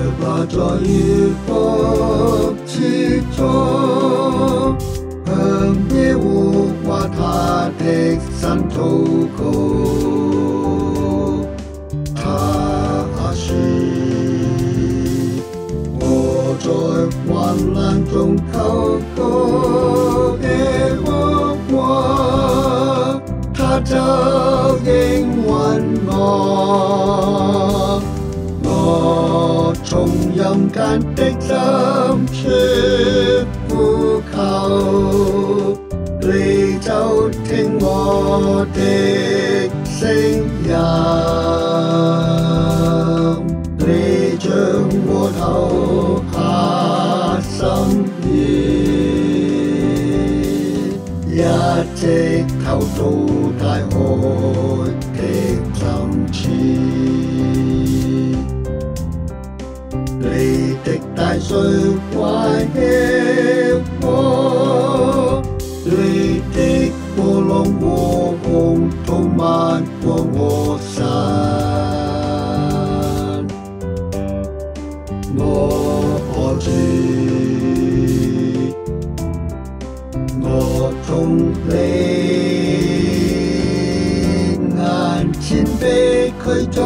我把这雨风之中，恨别无花他的三头苦，他是我在万难中苦苦的呼唤，他叫应万忙。lòng can tích tâm sư vô khảo. Tùy châu thiên mô tịch sinh nhạc. Tùy trường hạ sống đi gia chế thảo trụ tại hội. 的大水怀起我，你的波浪和洪都漫过我身。我知，我从你眼前被驱逐，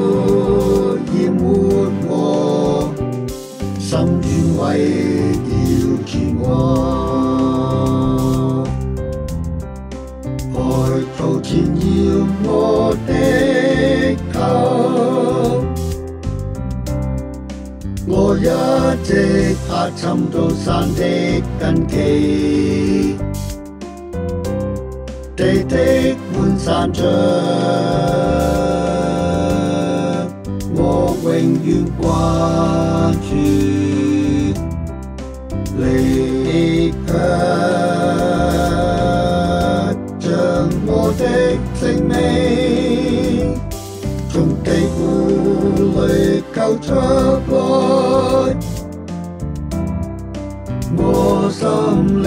Boyate Atamdo Sande Kanke. Te Te Mun Santa Mo Weng Yu Kwa Chi. Lê Khát Trần Mô Tết Sinh Mê Trung Tây Vũ Lê Cao Trâm mới mùa sông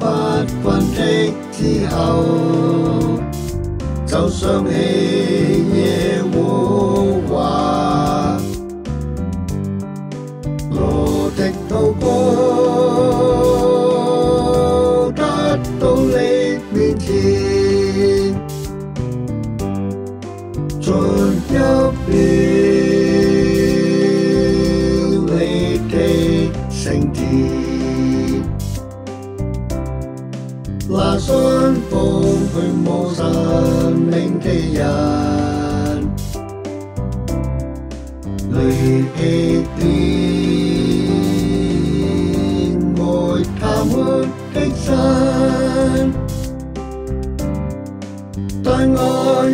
phát quan thế thi hậu. Sau sông hề nhé mùa hoa lô thâu cô trát tông lên bình thiên trốn nhau đi 那信奉佢冇神命嘅人，离弃点爱他们的神，但我要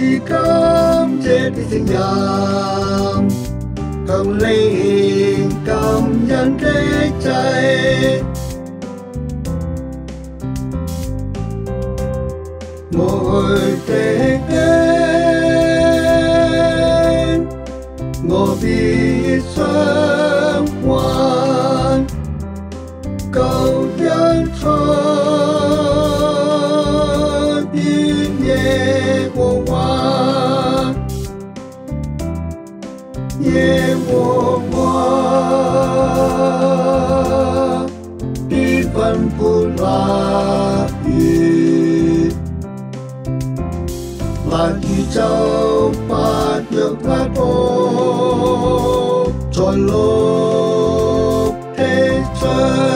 以感谢的声音，向你献感恩的祭。 我的恩，我必償還，救恩出於耶和華，耶和華必吩咐那万宇宙不若压迫，在陆地上。